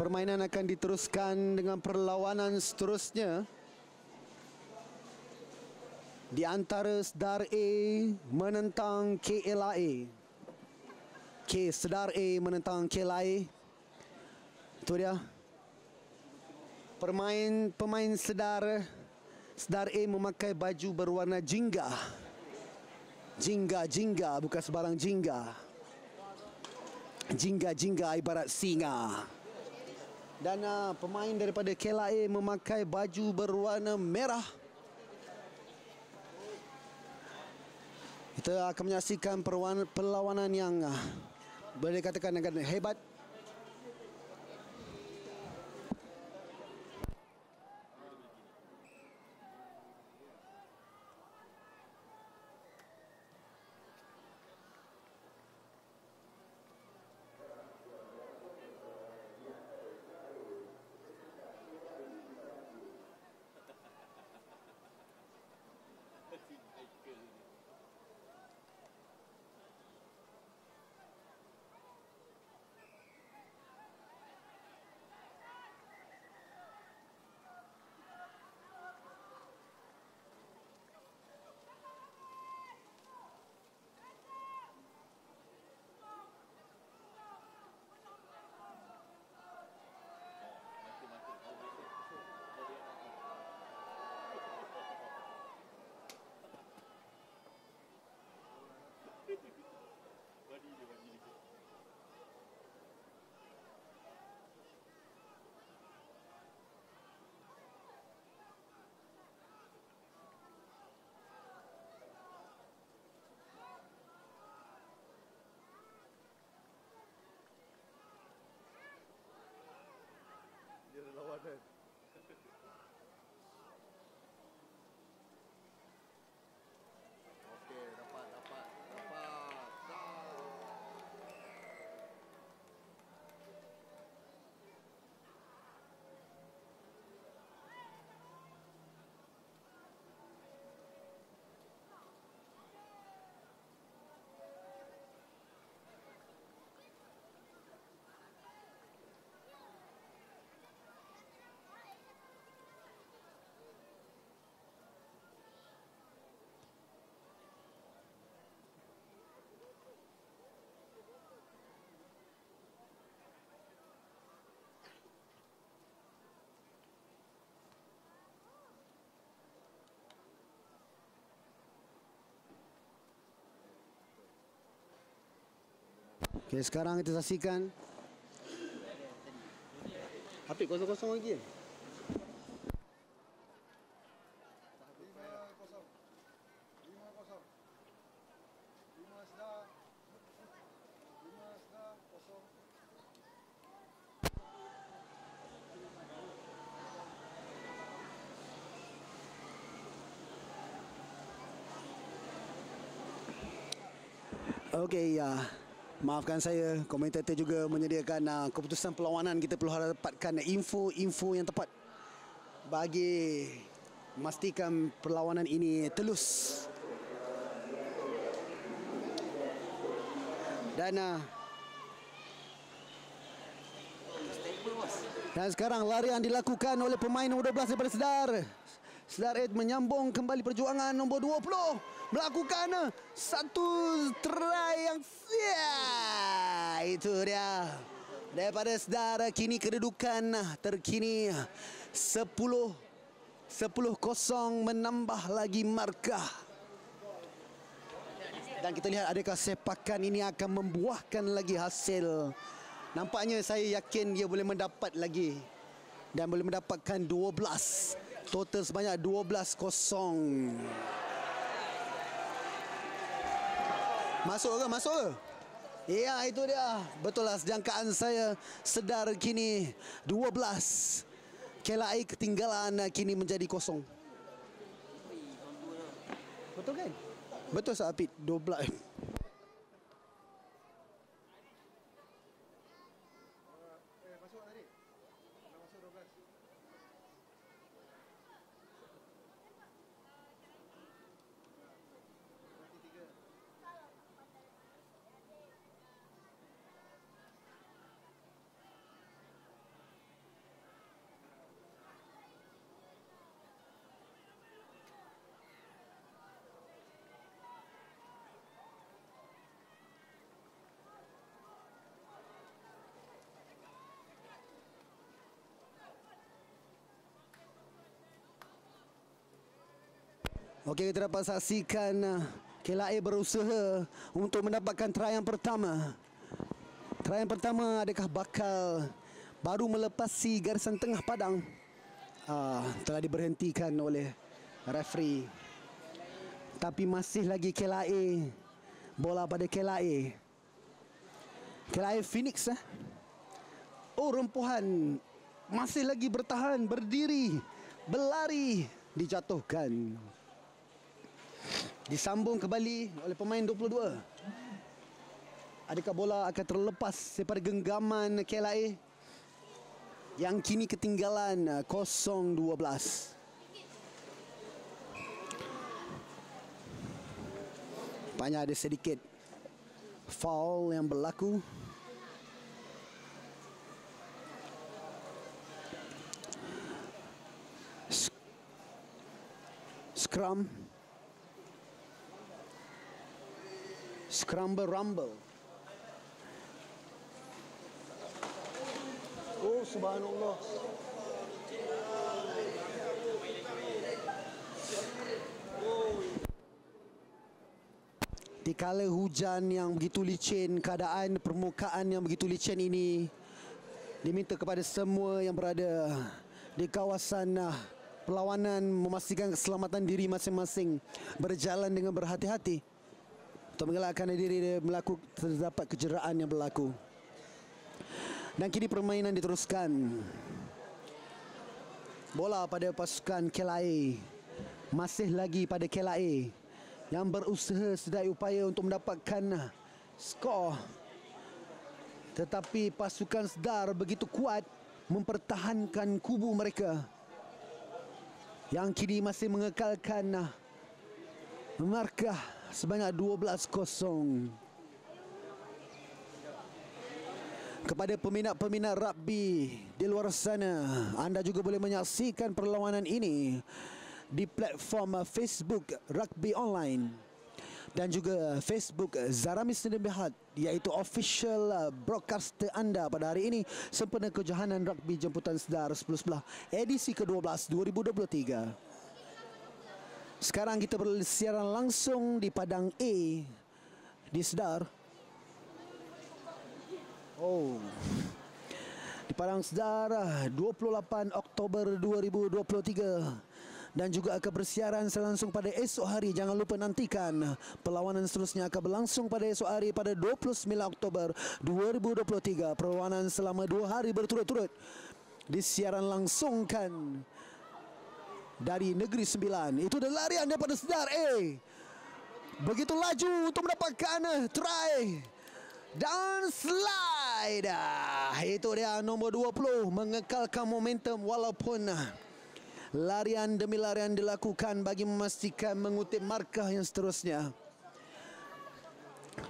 Permainan akan diteruskan dengan perlawanan seterusnya. Di antara Sedar A menentang KLA. K Sedar A menentang KLA. Itu dia. Permain pemain Sedar Sedar A memakai baju berwarna jingga. Jingga jingga bukan sebarang jingga. Jingga jingga ibarat singa. Dan uh, pemain daripada KLA memakai baju berwarna merah. Kita akan menyaksikan perlawanan yang uh, boleh dikatakan akan hebat Okey, sekarang kita saksikan. Apik kosong-kosong lagi. eh? Lima kosong. Maafkan saya, komentator juga menyediakan uh, keputusan perlawanan kita perlu dapatkan info-info yang tepat bagi memastikan perlawanan ini telus. Dan uh, Dan sekarang larian dilakukan oleh pemain nombor 12 daripada Sedar. Sedar Ed menyambung kembali perjuangan nombor 20 melakukan satu try yang ya, itu dia. Daripada Sedar kini kedudukan terkini uh, 10 10 kosong menambah lagi markah. Dan kita lihat adakah sepakan ini akan membuahkan lagi hasil. Nampaknya saya yakin dia boleh mendapat lagi. Dan boleh mendapatkan 12. Total sebanyak 12 kosong. Masuk ke? Masuk ke? Ya itu dia. Betul lah sejangkaan saya sedar kini 12. KLI ketinggalan kini menjadi kosong. Betul kan? Betul Apit 12 Okey, kita dapat saksikan uh, KLA berusaha untuk mendapatkan try yang pertama. Try yang pertama adakah bakal baru melepasi garisan tengah padang? Uh, telah diberhentikan oleh referee. Tapi masih lagi KLA. Bola pada KLA. KLA Phoenix eh. Oh, rempuhan masih lagi bertahan, berdiri, berlari, dijatuhkan. Disambung kembali oleh pemain 22. Adakah bola akan terlepas daripada genggaman KLA yang kini ketinggalan 0-12. Banyak ada sedikit foul yang berlaku. Scrum. Scramble rumble. Oh subhanallah. Di kala hujan yang begitu licin, keadaan permukaan yang begitu licin ini diminta kepada semua yang berada di kawasan uh, perlawanan memastikan keselamatan diri masing-masing berjalan dengan berhati-hati untuk mengelakkan diri dia melakukan terdapat kejeraan yang berlaku. Dan kini permainan diteruskan. Bola pada pasukan KLA masih lagi pada KLA yang berusaha sedaya upaya untuk mendapatkan skor. Tetapi pasukan sedar begitu kuat mempertahankan kubu mereka yang kini masih mengekalkan markah sebanyak 12-0. Kepada peminat-peminat rugby di luar sana, anda juga boleh menyaksikan perlawanan ini di platform Facebook Rugby Online dan juga Facebook Zarami Sdn iaitu official broadcaster anda pada hari ini sempena kejohanan rugby jemputan sedar 10 sebelah edisi ke-12 2023. Sekarang kita bersiaran langsung di Padang A di Sedar. Oh. Di Padang Sedar 28 Oktober 2023 dan juga akan bersiaran selangsung pada esok hari. Jangan lupa nantikan perlawanan seterusnya akan berlangsung pada esok hari pada 29 Oktober 2023. Perlawanan selama dua hari berturut-turut disiaran langsungkan dari Negeri Sembilan. Itu adalah larian daripada Sedar A. Begitu laju untuk mendapatkan try dan slide. Itu dia nombor 20 mengekalkan momentum walaupun larian demi larian dilakukan bagi memastikan mengutip markah yang seterusnya.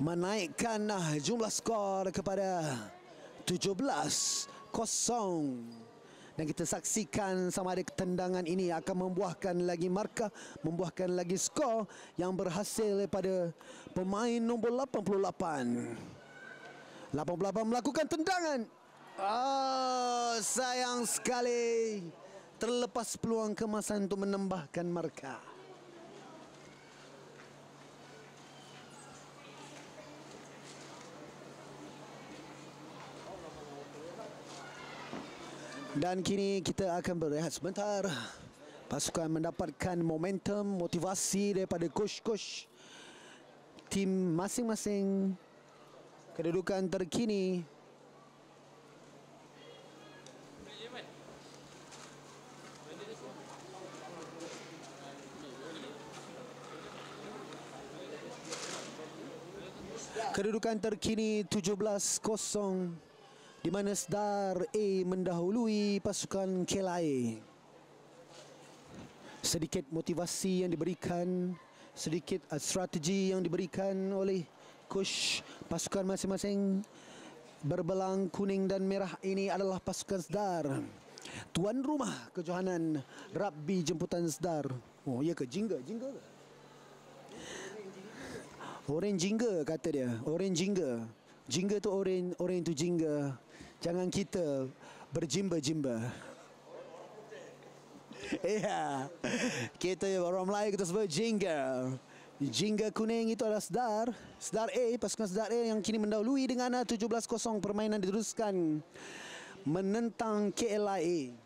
Menaikkan jumlah skor kepada 17 kosong. Dan kita saksikan sama ada ketendangan ini akan membuahkan lagi markah, membuahkan lagi skor yang berhasil daripada pemain nombor 88. 88 melakukan tendangan. Oh, sayang sekali terlepas peluang kemasan untuk menambahkan markah. Dan kini kita akan berehat sebentar. Pasukan mendapatkan momentum, motivasi daripada coach-coach tim masing-masing. Kedudukan terkini Kedudukan terkini 17-0 di mana Sdar A mendahului pasukan KLA. Sedikit motivasi yang diberikan, sedikit uh, strategi yang diberikan oleh coach pasukan masing-masing berbelang kuning dan merah ini adalah pasukan Sdar. Tuan rumah kejohanan rugby jemputan Sdar. Oh, ya ke? Jingga? Jingga ke? Orange jingga kata dia. Orange jingga. Jingga tu orange, orange tu jingga. Jangan kita berjimba-jimba. Ya. Kita orang Melayu kita sebut jingga. Jingga kuning itu adalah Sedar. Sedar A, pasukan Sedar A yang kini mendahului dengan 17-0 permainan diteruskan menentang KLIA.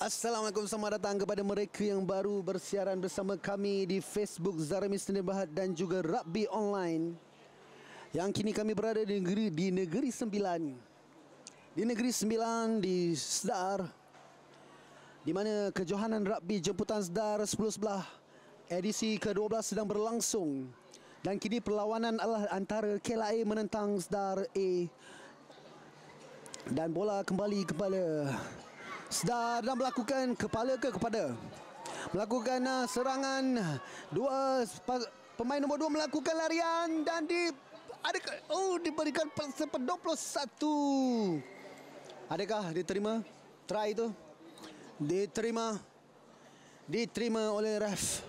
Assalamualaikum selamat datang kepada mereka yang baru bersiaran bersama kami di Facebook Zarami Seni Bahat dan juga Rugby Online. Yang kini kami berada di negeri di negeri sembilan. Di negeri sembilan di Sedar di mana kejohanan rugby jemputan Sedar 10 sebelah edisi ke-12 sedang berlangsung dan kini perlawanan adalah antara KLA menentang Sedar A dan bola kembali kepada sedar dan melakukan kepala ke kepada? Melakukan uh, serangan dua pemain nombor dua melakukan larian dan di ada oh diberikan seped 21 adakah diterima? Try itu. Diterima. Diterima oleh ref.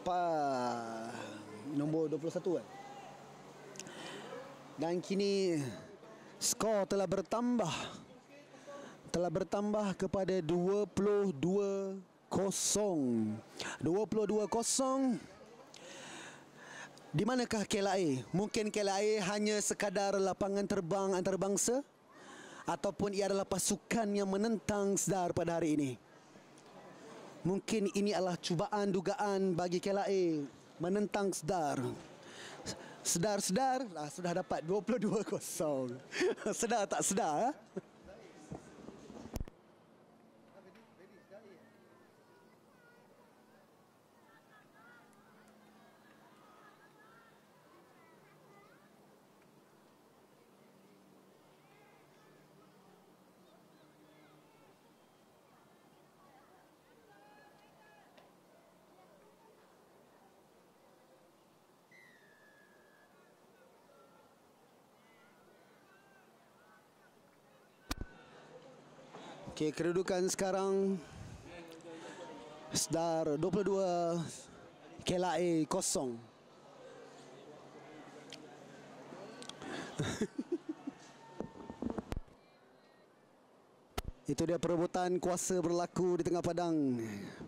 Pa nombor 21 kan? Dan kini skor telah bertambah telah bertambah kepada 22 kosong. 22 kosong. Di manakah KLA? Mungkin KLA hanya sekadar lapangan terbang antarabangsa ataupun ia adalah pasukan yang menentang sedar pada hari ini. Mungkin ini adalah cubaan dugaan bagi KLA menentang sedar. Sedar-sedar lah sudah dapat 22 kosong. sedar tak sedar? Ha? Okey, kedudukan sekarang Sedar 22 KLA kosong. Itu dia perebutan kuasa berlaku di tengah padang.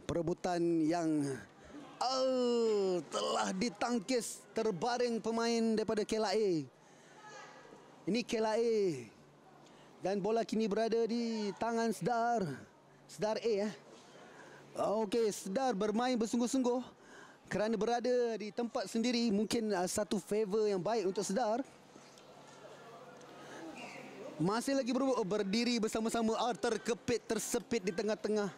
Perebutan yang oh, Telah ditangkis terbaring pemain daripada KLA Ini KLA dan bola kini berada di tangan Sedar. Sedar A ya. Okey, Sedar bermain bersungguh-sungguh kerana berada di tempat sendiri mungkin uh, satu favor yang baik untuk Sedar. Masih lagi ber- berdiri bersama-sama ah, terkepit tersepit di tengah-tengah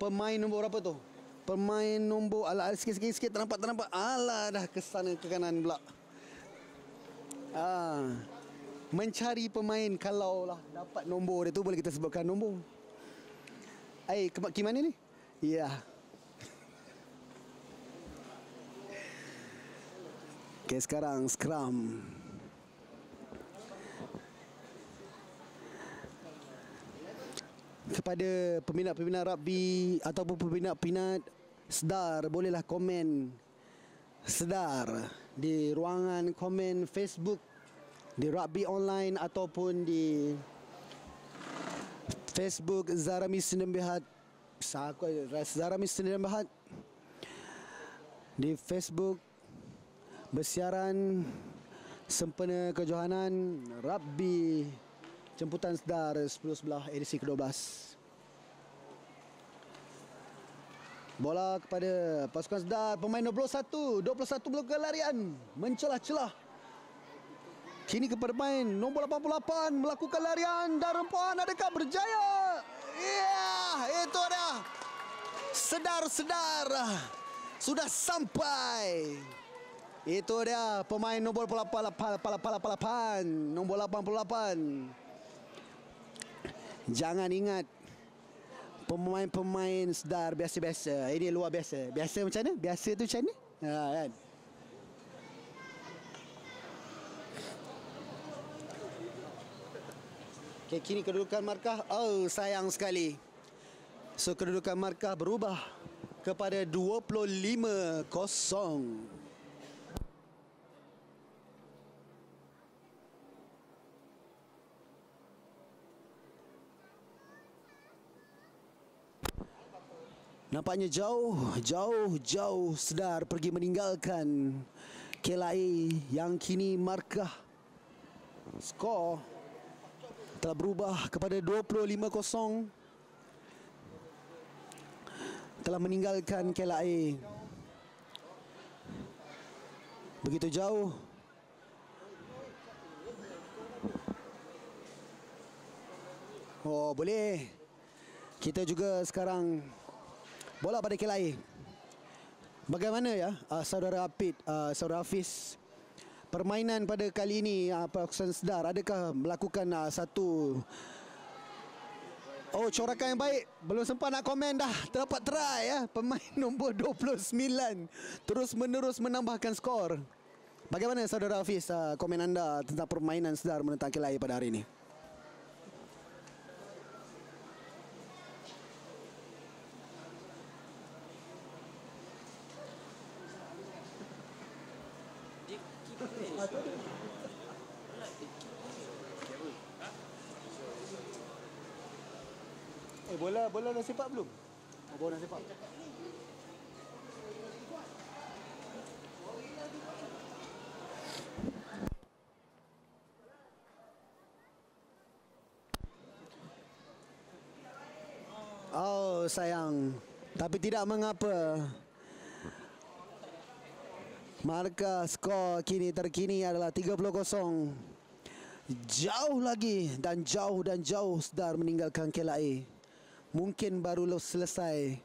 pemain nombor berapa tu? Pemain nombor ala sikit-sikit sikit ternampak ternampak. Alah dah ke sana ke kanan pula. Ah mencari pemain kalau lah dapat nombor dia tu boleh kita sebutkan nombor. Eh, ke, mana ni? Ya. Yeah. Okay, sekarang scrum. Kepada peminat-peminat rugby ataupun peminat-peminat sedar, bolehlah komen sedar di ruangan komen Facebook di rugby online ataupun di Facebook Zarami Sinembihat Saku Zarami Sinembihat di Facebook bersiaran sempena kejohanan rugby jemputan sedar 10 sebelah edisi ke-12 Bola kepada pasukan sedar pemain 21 21 blok larian mencelah-celah Kini kepada main nombor 88 melakukan larian dan rempuan adakah berjaya? Ya, yeah, itu dia. Sedar-sedar sudah sampai. Itu dia pemain nombor 88 nombor 88. Jangan ingat pemain-pemain sedar biasa-biasa. Ini luar biasa. Biasa macam mana? Biasa tu macam ni? Ha kan. Okay, kini kedudukan markah. Oh, sayang sekali. So kedudukan markah berubah kepada 25-0. Nampaknya jauh, jauh, jauh sedar pergi meninggalkan KLIA yang kini markah skor telah berubah kepada 25-0 telah meninggalkan KLIA begitu jauh. Oh boleh. Kita juga sekarang bola pada KLIA Bagaimana ya uh, saudara Apid, uh, saudara Hafiz permainan pada kali ini uh, Hussein Sedar adakah melakukan uh, satu Oh corakan yang baik? Belum sempat nak komen dah Dapat try ya. Pemain nombor 29 Terus menerus menambahkan skor. Bagaimana saudara Hafiz uh, Komen anda tentang permainan sedar Menentang Kelai pada hari ini Eh bola bola dah sepak belum? Oh, bola dah sepak. Oh sayang Tapi tidak mengapa Markah skor kini terkini adalah 30-0 Jauh lagi dan jauh dan jauh sedar meninggalkan KLA Mungkin baru selesai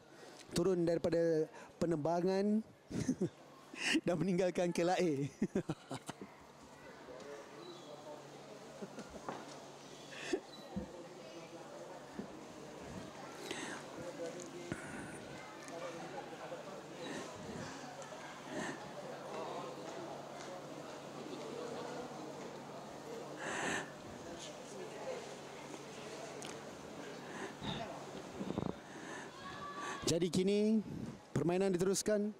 turun daripada penerbangan dan meninggalkan KLA Jadi kini permainan diteruskan.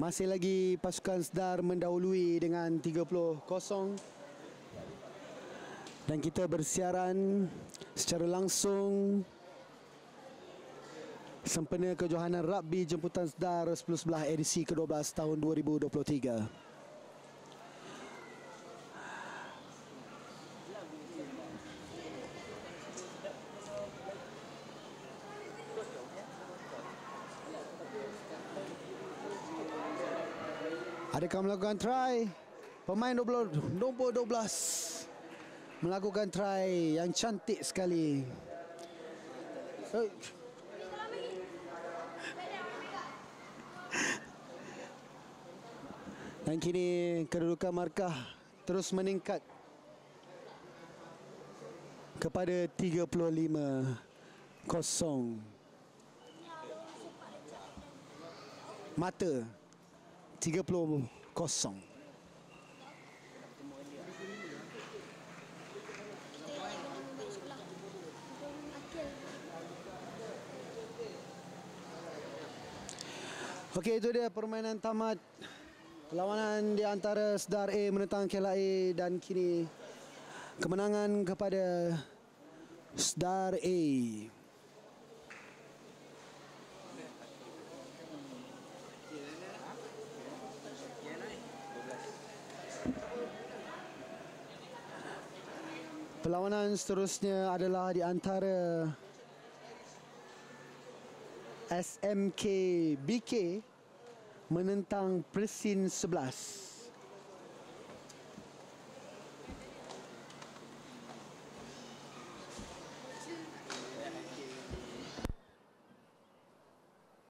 Masih lagi pasukan Sedar mendahului dengan 30 kosong. Dan kita bersiaran secara langsung sempena kejohanan rugby jemputan Sedar 10-11 edisi ke-12 tahun 2023. Adakah melakukan try? Pemain 12, nombor 12 melakukan try yang cantik sekali. Dan kini kedudukan markah terus meningkat kepada 35 kosong. Mata 30 kosong. Okey itu dia permainan tamat perlawanan di antara Sedar A menentang KLA dan kini kemenangan kepada Sedar A. Perlawanan seterusnya adalah di antara SMK BK menentang Presin 11.